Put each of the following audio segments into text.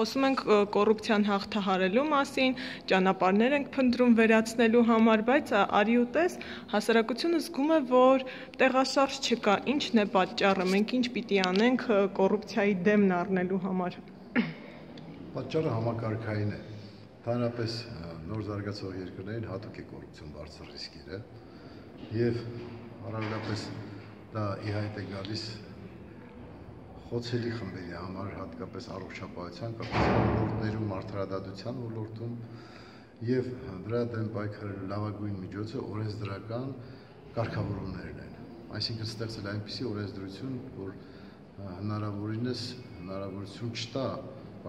խոսում ենք կոռուպցիան հաղթահարելու մասին, ճանապարհներ ենք փնտրում վերացնելու համար, բայց արի ու տես հասարակությունը զգում է, որ տեղաշարժ չկա։ Ինչն է պատճառը։ Մենք ինչ պիտի անենք կոռուպցիայի դեմն առնելու համար։ Պատճառը համակարգային է։ Հանրապես նոր զարգացող երկրներին հատուկ է կոռուպցիոն բարձր ռիսկերը եւ առավելապես դա ի հայտ է գալիս խոցելի խմբերի համար, հատկապես առողջապահության ոլորտներում, արդարադատության ոլորտում եւ դրա դեմ պայքարելու լավագույն միջոցը օրենսդրական կարգավորումներն են։ Այսինքն ստեղծել այնպիսի օրենսդրություն, որ հնարավորինս հնարավորություն չտա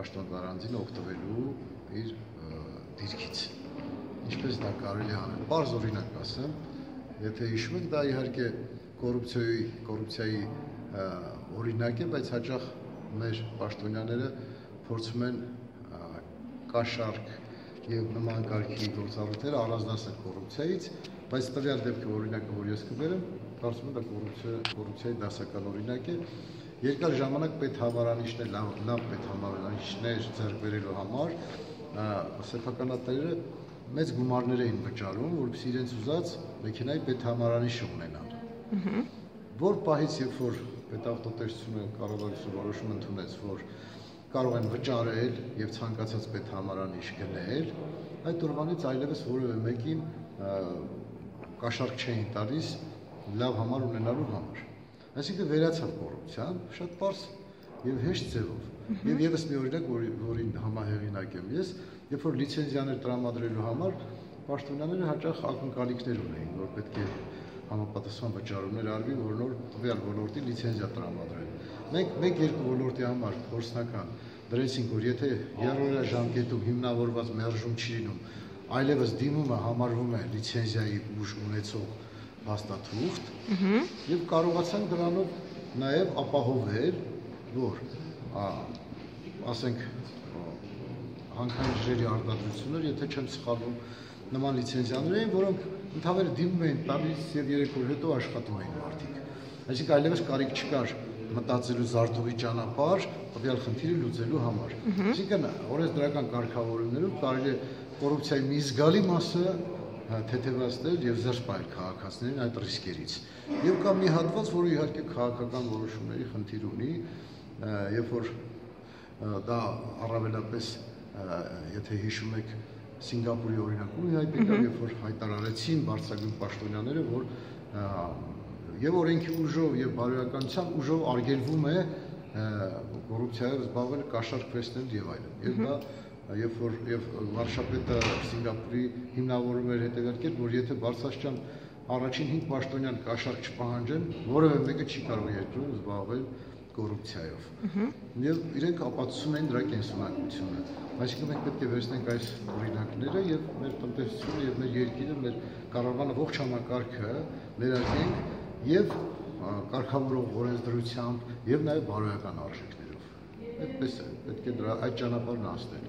պաշտոնատարանձին օգտվելու իր դիրքից։ Ինչպես դա կարելի անել։ Բարձ օրինակ ասեմ, եթե հիշում եք, դա իհարկե կոռուպցիայի կոռուպցիայի օրինակ է, բայց հաճախ մեր պաշտոնյաները փորձում են կաշառք եւ նման կարգի գործառույթները առանձնացնել կոռուպցիայից, բայց տվյալ դեպքը օրինակը, որ ես կբերեմ, կարծում եմ դա կոռուպցիա կոռուպցիայի դասական օրինակ է։ Երկար ժամանակ պետհամարանիշներ, լավ լավ պետհամարանիշներ ձեռք բերելու համար սեփականատերերը մեծ գումարներ էին վճարում, որովհետեւ իրենց ուզած մեքենայի պետհամարանիշ ունենան։ Որ պահից երբ որ պետավտոտեսությունը կառավարությունը որոշում ընդունեց, որ կարող են վճարել եւ ցանկացած պետհամարանիշ գնել, այդ օրվանից այլևս որևէ մեկին կաշառք չէին տալիս լավ համար ունենալու համար։ Այսինքն վերացավ կոռուպցիան շատ པարս եւ հեշտ ձևով։ Եվ եւս մի օրինակ, որի որին համահեղինակ եմ ես, երբ որ լիցենզիաներ տրամադրելու համար պաշտոնյաները հաճախ ակնկալիքներ ունեին, որ պետք է համապատասխան վճարումներ արվի, որ նոր տվյալ ոլորտի լիցենզիա տրամադրեն։ Մենք մեկ-երկու ոլորտի համար փորձնական դրեցինք, որ եթե երրորդյա ժամկետում հիմնավորված մերժում չի լինում, այլևս դիմումը համարվում է լիցենզիայի ուժ ունեցող հաստատուղթ, եւ կարողացանք դրանով նաեւ ապահովել, որ ասենք հանքային ջրերի արտադրություններ, եթե չեմ սխալվում, նման լիցենզիաներ էին, որոնք ընդհանրապես դիմում էին տալիս եւ 3 օր հետո աշխատում էին մարդիկ։ Այսինքն այլևս կարիք չկար մտածելու զարթողի ճանապարհ տվյալ խնդիրը լուծելու համար։ Այսինքն օրենսդրական կարգավորումներով կարելի է կոռուպցիայի մի զգալի մասը թեթևացնել եւ զերծ պահել քաղաքացիներին այդ ռիսկերից։ Եվ կա մի հատված, որը իհարկե քաղաքական որոշումների խնդիր ունի, երբ որ դա առավելապես եթե հիշում եք Սինգապուրի օրինակում իհայտ եկավ, երբ որ հայտարարեցին բարձրագույն պաշտոնյաները, որ եւ օրենքի ուժով եւ բարոյականության ուժով արգելվում է կոռուպցիայով զբաղվել, կաշառք վերցնել եւ այլն։ Եվ դա երբ որ եւ վարշապետը Սինգապուրի հիմնավորում էր հետևել, որ եթե Բարձրաստան առաջին 5 պաշտոնյան կաշառք չպահանջեն, որևէ մեկը չի կարող երկրում զբաղվել կոռուպցիայով։ Եվ իրենք ապացուցում են դրա կենսունակությունը։ Այսինքն մենք պետք է վերցնենք այս օրինակները եւ մեր տնտեսությունը եւ մեր երկիրը, մեր կառավարման ողջ համակարգը ներարկենք եւ կարգավորող օրենսդրությամբ եւ նաեւ բարոյական արժեքներով։ Այդպես է, պետք է դրա այդ ճանապարհն անցնել։